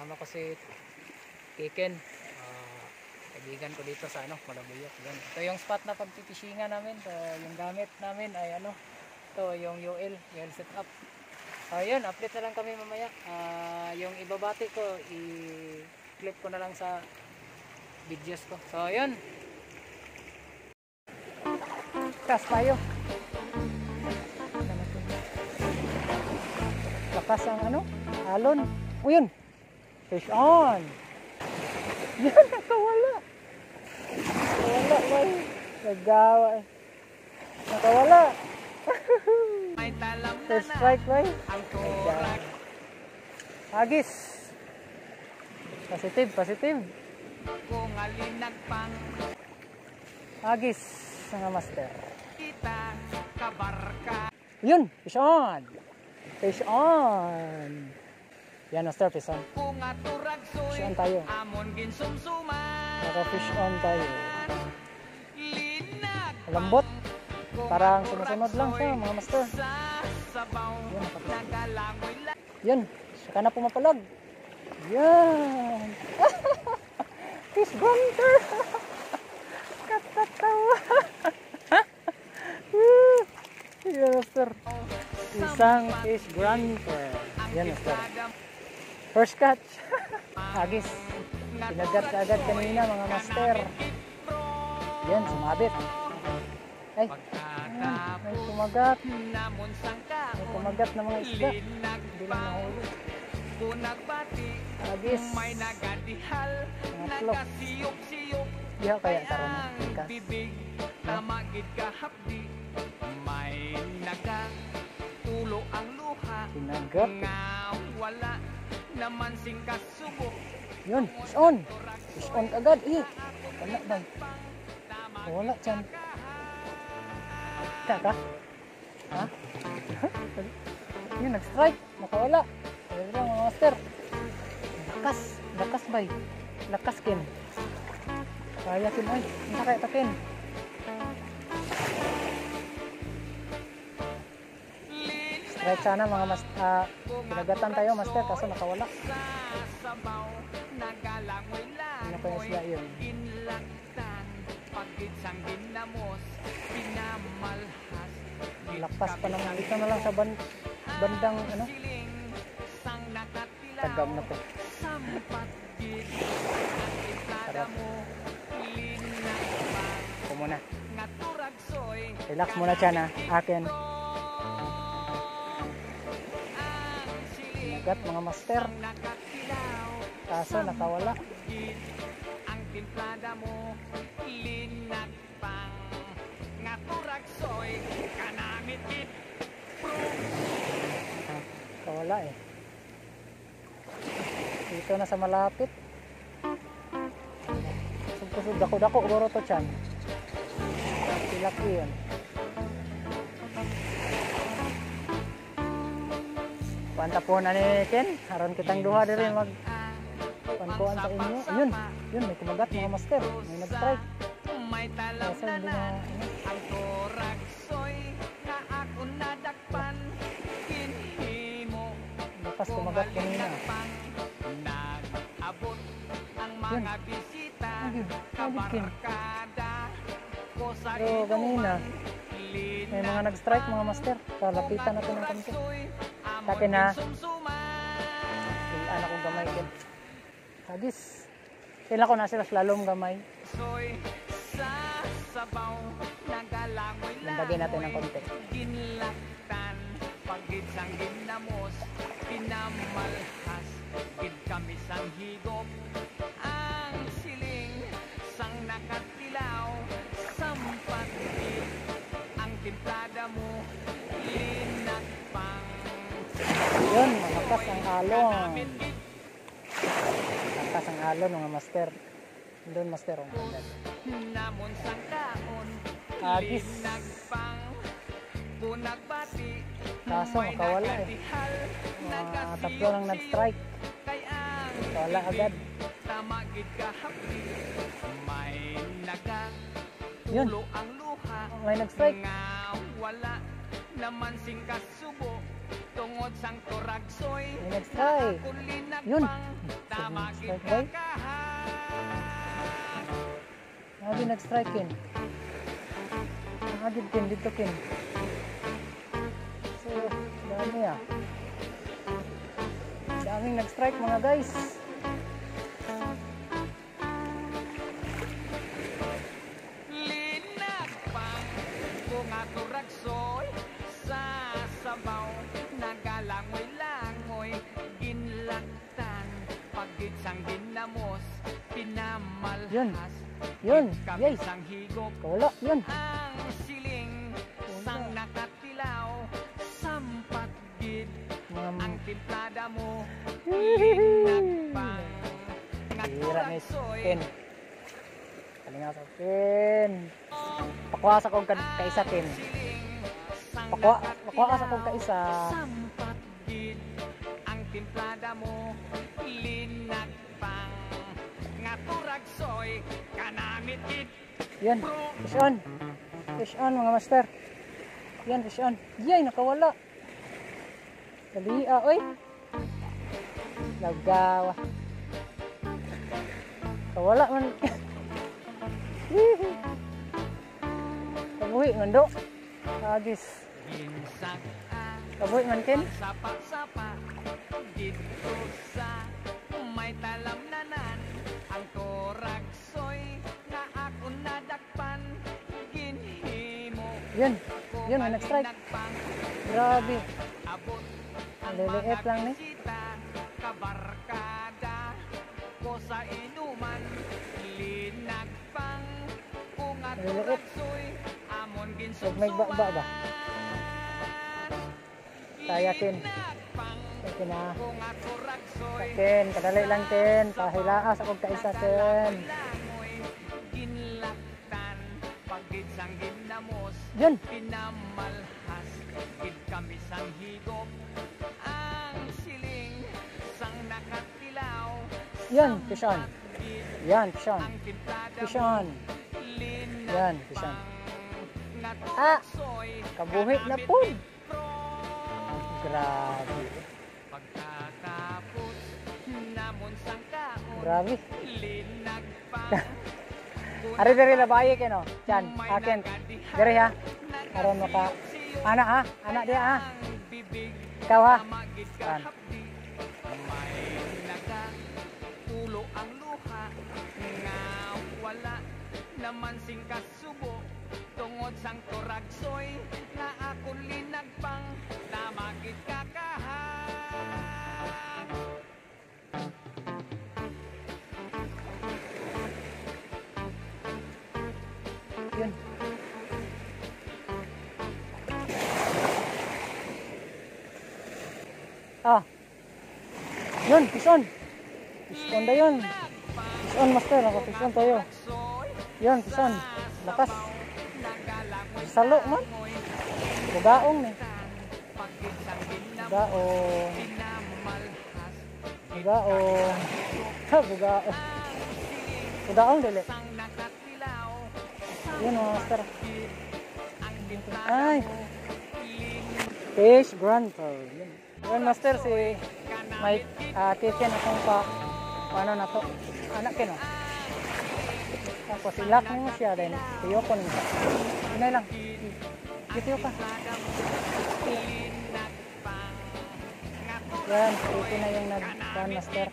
kasama ko si Kiken. Uh, kaibigan ko dito sa ano, Malabuyok. Yan. Ito yung spot na pagpipishingan namin. Ito, yung gamit namin ay ano, ito yung UL, UL setup. Uh, yun, update na lang kami mamaya. Uh, yung ibabati ko, i-clip ko na lang sa videos ko. So, yun. Kas tayo. Lakas ang ano, alon. O yun, fish on. Yan, nakawala. Nakawala. Nagawa. Nakawala. First strike, boy. Ayan. Hagis. Positive, positive. Kung alinagpang Hagis, mga master. kita kabarka Yun, fish on. Fish on. Yan, master, fish on. Fish on tayo. Naka-fish on tayo. Lambot. Parang sumusunod lang siya, mga master. Yan, saka na pumapalag. Yan. Fish bunter. Katatawa. Yan, master. Isang fish grunter. Yan, master. First catch. Agis. Pinagat ka agad kanina, mga master. Yan, sumabit. Ay, ayan, may kumagat. May kumagat na mga isda. Hindi lang nahuli. Agis. Nagasiyok-siyok Diha kaya. Kayang Ikas. bibig Tamagid kahapdi May naga Tulo ang luha Kinagat. Nga wala Naman sing kasubo Yun, fish on. Fish on agad. Eh, wala ba? Wala dyan. Kaka? Ha? Yun, nag-strike. Nakawala. Ayun lang mga master. Lakas. Lakas bay. Lakas kin. Kaya kin ay. Hindi kaya takin. Strike sana mga mas ah, pinagatan tayo master kaso nakawala. Ano pa yung isla yun? Lakas pa naman. Dito na lang sa ban bandang ano. Tagam na po. Sarap. mo Linagpang Ito muna. Nga turag soy Relax muna dyan ha. Akin. Nagat mga master. Kaso nakawala. Ang timplada mo linagpang nga turag soy kanamit gid Nakawala eh. Dito na sa malapit. Kusog dako-dako guro to chan. Laki yun. Panta po na ni Ken. Haron kitang duha diri mag pankuan sa inyo. Yun, yun may kumagat mga master. May nag-strike. may talam na na na ang turag soy nga ako nadakpan kinhimo Lakas kumagat kanina. Nag-abot ang mga bisita kabarkada ko sa Pero kanina, May mga nag-strike mga master. Kalapitan natin ng kanto. Takin na. Ilan akong gamay din. Hagis. Kailan ko na sila slalom gamay. Lambagin natin ng konti. Ginlaktan pagid sang ginamos pinamalhas gid kami sang higop Malakas ang alon. Malakas ang alon mga master. Doon master. Oh. namon sang kaon Agis. linagpang bunagbati Kaso makawala eh. Mga tatlo lang nag-strike. Ang Wala agad. tamagid kahapdi may naga Yun. ang luha May nag-strike. nga wala naman sing kasubo tungod sang turagsoy May nag-try. Yun. tama Strike gid right? Lagi nag-strike kin. Lagi kin dito kin. So, dami ah. Daming nag-strike mga guys. Yun. Yun. Yay. Kawala. Yun. ang siling sang nakatilaw sampat gid ang timplada mo Hira ni Ken. Kalinga sa Ken. Pakuha sa kong ka- kaisa Ken. Pakuha, pakuha sa kong kaisa. Sampat gid ang timplada mo linagpang Yan. Fish on. Fish on mga master. Yan, fish on. Yay, nakawala. Dali, ah, oy. Nagawa. Kawala man. Kabuhi man do. Agis. Kabuhi man kin. sapa-sapa dito sa Yun. Yun, may nag-strike. Grabe. Liliit lang ni. kabarkada ko sa inuman linagpang Liliit. Huwag may ba-ba ba? Linagpang Ken na. Ken, kadali lang Ken. Pahilaas ako kaisa Ken. Ginlaktan pagid sang Yun. pinamalhas gid kami sang higop ang siling sang nakatilaw Yan, gid Yan, on. linagpang Yan, nga Ah, kabuhi na po. Grabe. Pagkatapos namon sang kaon Grabe. linagpang Ari diri na bayi keno. Yan, akin. Diri ha. Aron mo ka. Anak ha? Anak dia ha? Ikaw ha? May naga tulo ang luha nga wala naman sing kasubo tungod sang turagsoy Yun, fish on. Fish on da yun. Fish on master, ako fish on tayo. Yun, fish on. Lakas. Salo man. Bugaong ni. Bugaong. Bugaong. Ha, bugaong. Bugaong dili. Yun mga master. Ay. Fish grunter. Yun. Yun master si may uh, kitchen akong pa paano na to. Anak kino. Tapos ilak mo siya din. Tiyo ko nito. Yun lang. Gitiyo ka. Yan, ito na yung nag master.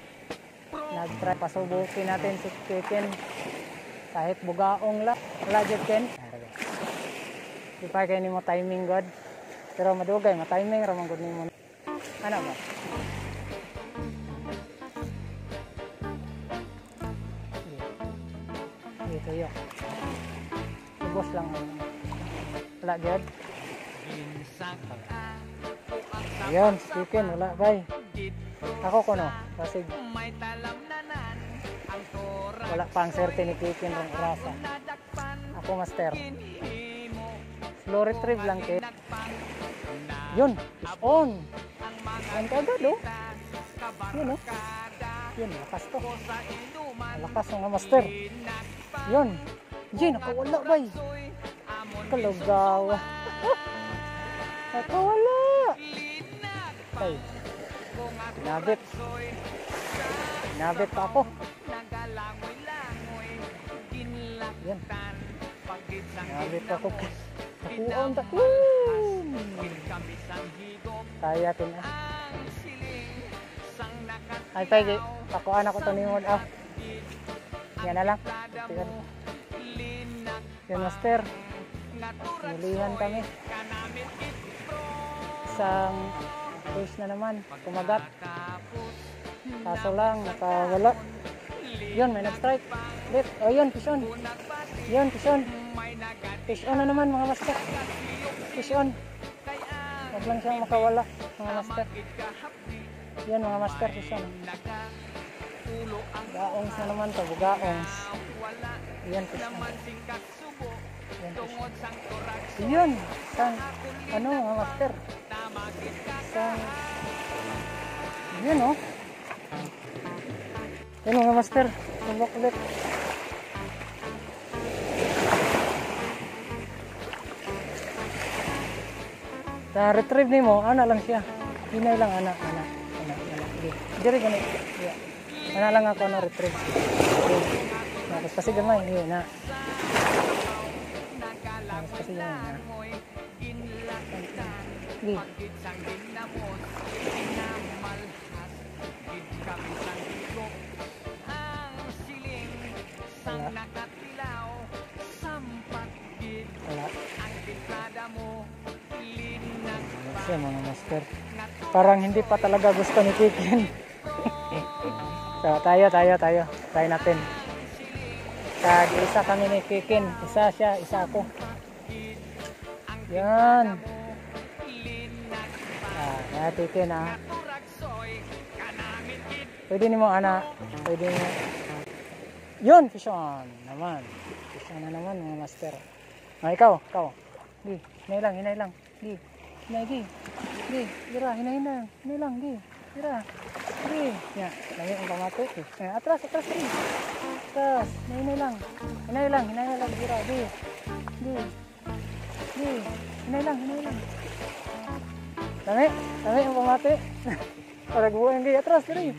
Nag-try pasubukin natin si chicken. Kahit bugaong la, dyan ken. Di pa kayo ni mo timing god. Pero madugay, ma-timing ramang god ni mo. Ano ba? Dito yun. Subos lang. Wala dyan. Ayan, chicken, wala bay. Ako ko no, kasi wala pang serte ni chicken rong rasa. Ako master. Slow retrieve lang kay. Yun, is on. Ang mga Yan kagad oh. tas Yun oh. kabarkada Yun, lakas to. Lakas ng master. Yun. Yun, nakawala soy amon Kalagawa. nakawala. Ay, nabit. Nabit ako. Yan. Nabit ako. Nakuon ta. Woo! Kaya tin ah. Ay, pwede. Pakuan ako to ni Mod. Ah. Yan na lang. Yan. Yan, master. Mulihan kami. Isang fish na naman. Kumagat. Kaso lang, nakawala. Yun, may nag-strike. Ulit. Oh, yun, fish on. Yun, fish on. Fish on na naman, mga master. Fish on. Huwag lang siyang makawala, mga master. Yan, mga master, fish on. Gaongs na naman to, gaongs. Yan, fish on. Yan, fish on. Yun, sang, ano, mga master. Sang, yun, oh. Yan, mga master. Tumbok ulit. Sa retrieve ni mo, ana lang siya. Hinay lang, ana, ana, ana, ana. Di, diri ganit. Yeah. Ana lang ako na retrieve. Okay. Tapos kasi gamay, yeah, na. Tapos kasi gamay, na. Di. Wala. Wala. Siya mga master. Parang hindi pa talaga gusto ni Kikin. so, tayo, tayo, tayo. Try natin. Tag isa kami ni Kikin. Isa siya, isa ako. Yan. Ah, kaya Kikin ah. Pwede ni mo, ana. Pwede mo. Yun, fish. Naman. Fish on na naman, mga master. Ah, ikaw, ikaw. Di, hinay lang, hinay lang. Di, hinay, di. Gira, hinay. Hinay lang, di. Gira. Di. Ya, lagi ang pamati. Eh, atras, atras, di. Atras, hinay lang. Hinay lang, hinay lang, gira, di. Di. Di, hinay lang, hinay lang. Dami, dami ang pamati. Para buhay di, atras, di.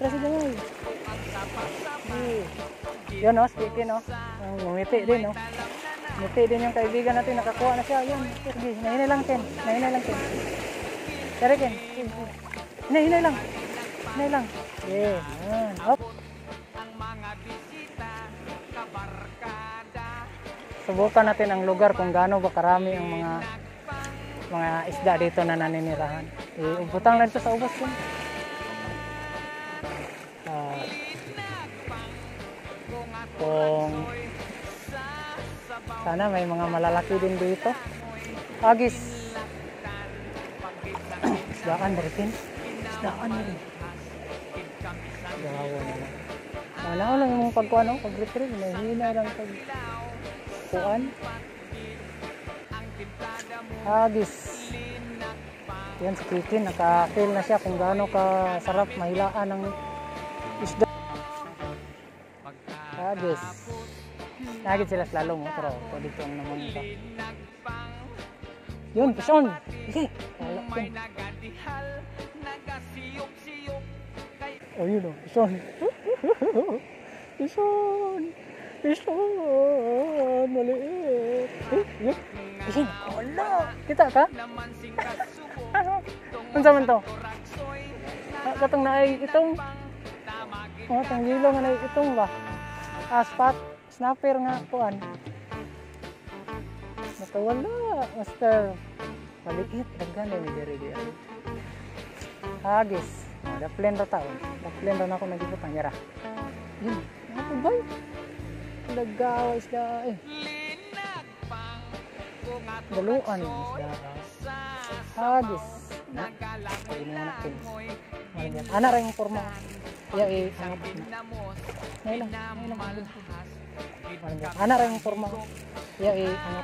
Atras, dami. Di. Yun, no, speaking, no. Ang ngumiti din, no. Ngiti din yung kaibigan natin, nakakuha na siya. Yan, sige, nahinay lang, Ken. Nahinay lang, Ken. Tara, Ken. Hinay, lang. Hinay lang. Yeah. Up. Subukan natin ang lugar kung gaano ba karami ang mga mga isda dito na naninirahan. Eh, butang lang ito sa ubos ko. Ah, kung sana may mga malalaki din dito. Agis. Isdaan ba rin? Isdaan na rin. Gawa na lang. Sana ko lang yung pagkuhan ako, pag-retrieve. Mahina lang pag kuhan. Agis. Yan si Kikin, naka-feel na siya kung gaano ka sarap mahilaan ng isda. Agis. Nagit sila slalom mo, pero pwede ang naman ito. Yun, pison! Sige! Oh, yun o, pison! pison! Pison! Maliit! Eh, yun! Pison! Wala! Kita ka? Ano? Ano man to? Ah, katong naay itong Oh, tanggilo nga na itong ba? Aspat, snapper nga kuan. Nakawala, master. Maliit, daghan ni diri di. Hagis. Ah, Da plan ra taon. Da plan ra na ako nagibutang yara. Yun, ako bay. Nagawa isda eh. Daluan isda. Hagis. Na, ini Malagyan. Ana ra yung forma. Ya, eh, ba? Ngayon lang, ngayon lang. Ana ra yung forma. Ya, eh, ba?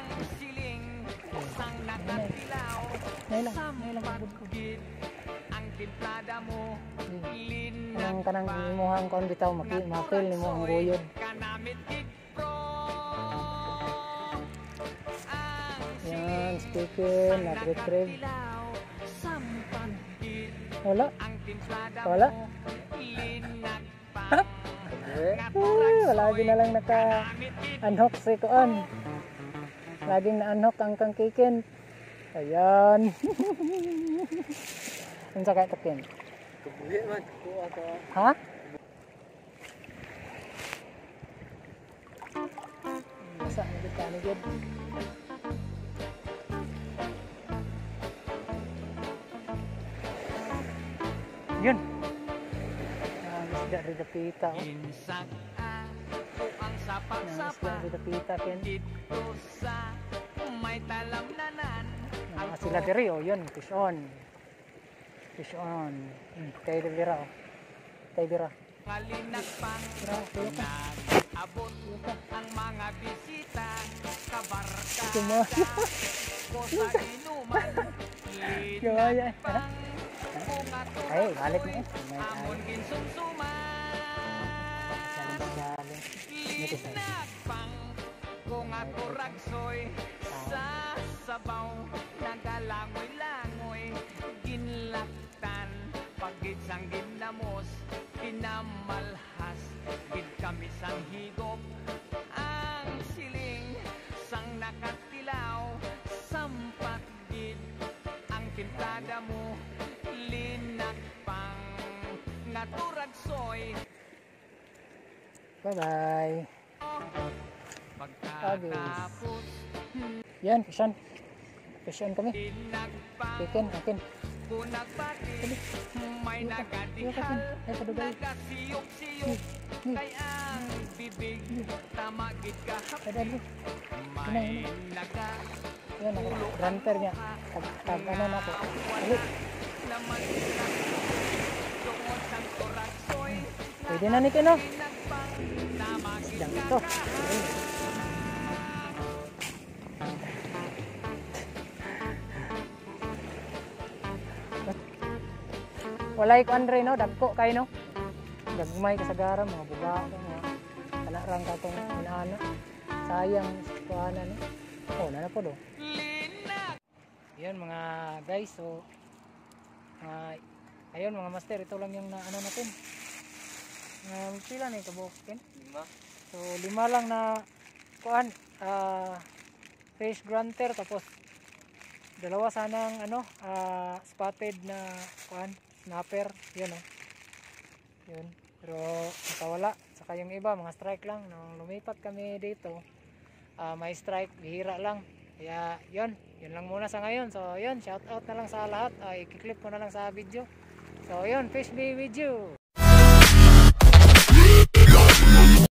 Ngayon lang, ngayon lang. abot ko. Hmm. Kanang kanang imuhang kon bitaw maki mapil nimo ang guyod. Yan, speaking, nag-retrieve. Wala. Wala. Ay, wala lagi na lang naka unhook si Kuan. Laging na-unhook ang kang kikin. Ayan. Ang sakay takin. Ha? Basa na Yun. Ah, isda rin dapita. Oh. Insak ang sapa-sapa isda rin dapita ken. Dito sa may talamnanan Ah, sila diri oh, yun, fish on. Fish on. Hmm, tayo dira oh. Tayo dira. Kalinagpang Dira, tayo ka. Abot ang mga bisita Kabarka Kumaya. ko sa inuman Ay, balik na eh. Amon tayo. ginsumsuman Galing galing. Ngiti sa Linagpang Kung ato ragsoy Sa sabaw Nagalangoy-langoy Ginlaktan Pagit sang ginamos Pinamalhas Gid kami sang higop Naturagsoy Bye-bye. Pagkatapos Yan, fish on. Fish on kami. Linagpang Chicken, akin. Kung nagbati May Iyo ka, nagadihal Ay, padugay. Nagasiyok-siyok Hmm. Kay ang bibig Tamagid ka Ay, dali. May naga Yan, ako. Ranter niya. Tag, tag, ano na ako. Dali. Naman sila Tungod sang turaksoy Pwede na ni Kino. Linagpang Tamagid Isdang ka ito. Walay ko Andre no, dagko kay no. Gagmay ka sa garam mga buga mga kanarang ka tong inaano. Sayang kuana no. Oh, na na po do. Yan mga guys, so mga ayun mga master, ito lang yung na, ano natin. Uh, pila na yung kabukin? Lima. So lima lang na kuan ah fish grunter tapos dalawa sanang ano ah, spotted na kuan snapper yun oh. Yun. Pero nakawala. Saka yung iba mga strike lang nung lumipat kami dito. ah, may strike bihira lang. Kaya yun, yun lang muna sa ngayon. So yun, shout out na lang sa lahat. Uh, i-clip ko na lang sa video. So yun, fish be with you.